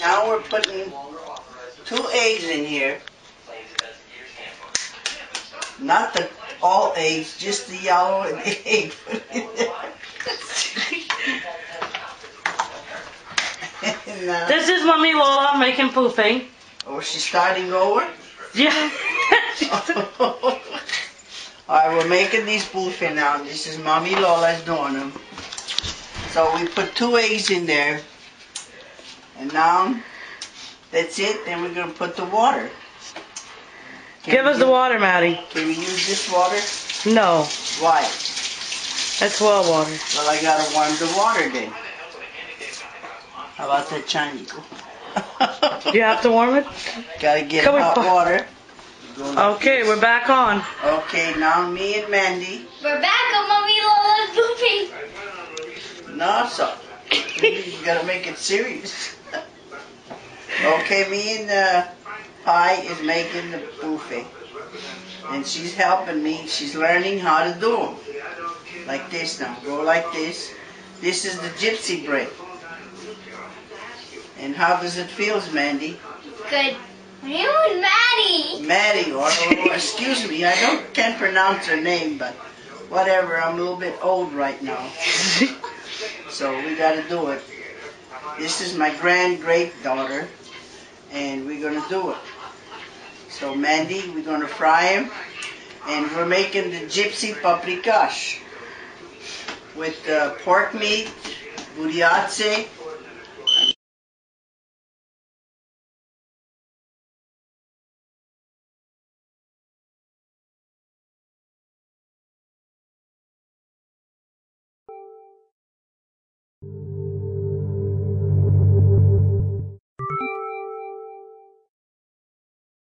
Now we're putting two eggs in here. Not the all eggs, just the yellow and the egg. This is Mume Lola making poofing. oh, she's starting over? Yeah. Alright, we're making these bullfin now. This is Mume Lola's doing them. So we put two eggs in there. And now, that's it. Then we're going to put the water. Can Give we us the water, Maddie. Can we use this water? No, Why? that's well water. Well, I got to warm the water then. How about that Chanico? You have to warm it? Gotta get Come hot water. Okay, this. we're back on. Okay, now me and Mandy. We're back on Mume Lola's pooping. No, so you gotta make it serious. Okay, me and uh, Pi is making the buffet, and she's helping me. She's learning how to do them. Like this now. Go like this. This is the gypsy bread. And how does it feel, Mandy? Good. You and Maddie. Maddie, or, or excuse me, I don't can't pronounce her name, but whatever. I'm a little bit old right now, so we got to do it. This is my grand great daughter, and we're gonna do it. So Mandy, we're gonna fry them, and we're making the gypsy paprikash with uh, pork meat, buriatse,